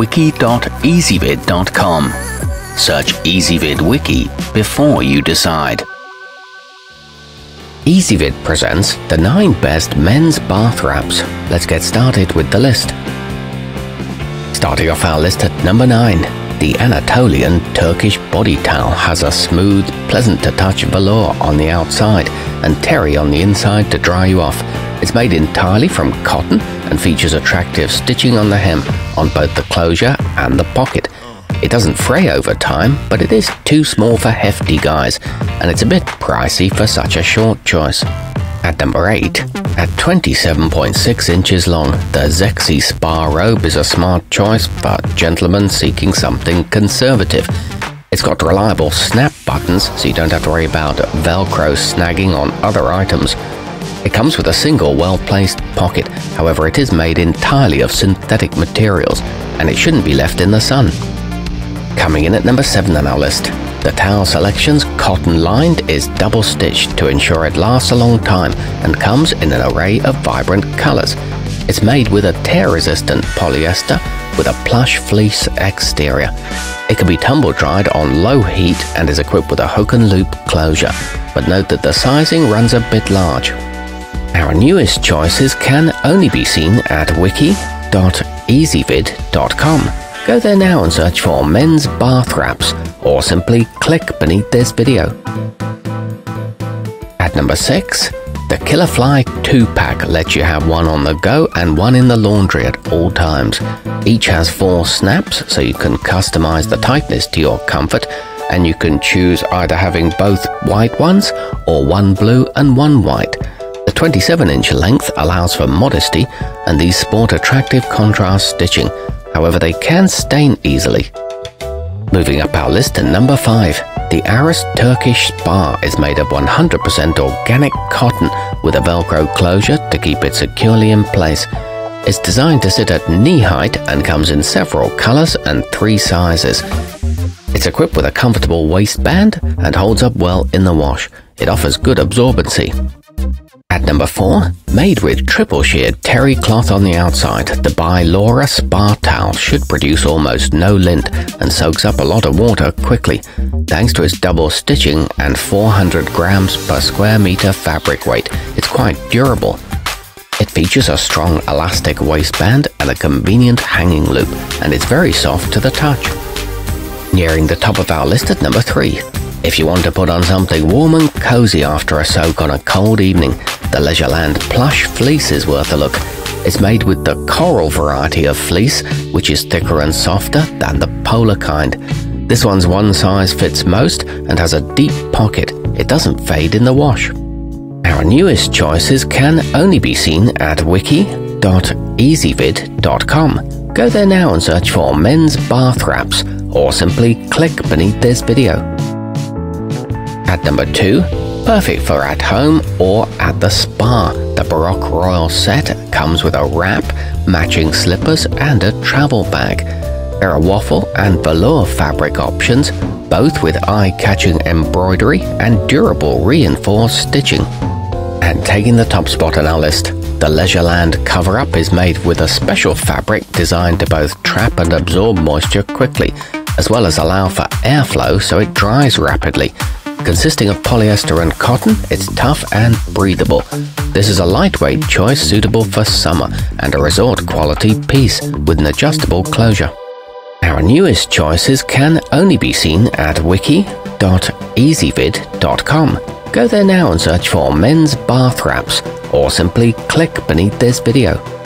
wiki.ezvid.com. Search Ezvid Wiki before you decide. Ezvid presents the 9 best men's bath wraps. Let's get started with the list. Starting off our list at number 9, the Anatolian Turkish body towel has a smooth, pleasant to touch velour on the outside and terry on the inside to dry you off. It's made entirely from cotton and features attractive stitching on the hem on both the closure and the pocket. It doesn't fray over time, but it is too small for hefty guys, and it's a bit pricey for such a short choice. At number 8, at 27.6 inches long, the Zexxxy Spa robe is a smart choice for gentlemen seeking something conservative. It's got reliable snap buttons, so you don't have to worry about Velcro snagging on other items. It comes with a single well-placed pocket, however it is made entirely of synthetic materials, and it shouldn't be left in the sun. Coming in at number 7 on our list, the Towelselections cotton lined is double stitched to ensure it lasts a long time and comes in an array of vibrant colors. It's made with a tear-resistant polyester with a plush fleece exterior. It can be tumble dried on low heat and is equipped with a hook and loop closure, but note that the sizing runs a bit large. Our newest choices can only be seen at wiki.ezvid.com. Go there now and search for men's bath wraps or simply click beneath this video. At number 6, the Kilofly 2-pack lets you have one on the go and one in the laundry at all times. Each has four snaps so you can customize the tightness to your comfort and you can choose either having both white ones or one blue and one white. The 27 inch length allows for modesty and these sport attractive contrast stitching However, they can stain easily. Moving up our list to number 5, the Arus Turkish Spa is made of 100% organic cotton with a Velcro closure to keep it securely in place. It's designed to sit at knee height and comes in several colors and three sizes. It's equipped with a comfortable waistband and holds up well in the wash. It offers good absorbency. Number 4, made with triple sheared terry cloth on the outside, the By Lora Spa Towel should produce almost no lint and soaks up a lot of water quickly, thanks to its double stitching and 400 grams per square meter fabric weight. It's quite durable. It features a strong elastic waistband and a convenient hanging loop, and it's very soft to the touch. Nearing the top of our list at number 3, if you want to put on something warm and cozy after a soak on a cold evening, the Leisureland plush fleece is worth a look. It's made with the coral variety of fleece, which is thicker and softer than the polar kind. This one's one size fits most and has a deep pocket. It doesn't fade in the wash. Our newest choices can only be seen at wiki.ezvid.com. Go there now and search for men's bath wraps or simply click beneath this video. At number 2, perfect for at home or at the spa. The Baroque Royal set comes with a wrap, matching slippers and a travel bag. There are waffle and velour fabric options, both with eye-catching embroidery and durable reinforced stitching. And taking the top spot on our list, the Leisureland cover-up is made with a special fabric designed to both trap and absorb moisture quickly, as well as allow for airflow so it dries rapidly. Consisting of polyester and cotton, it's tough and breathable. This is a lightweight choice suitable for summer and a resort quality piece with an adjustable closure. Our newest choices can only be seen at wiki.ezvid.com. Go there now and search for men's bath wraps or simply click beneath this video.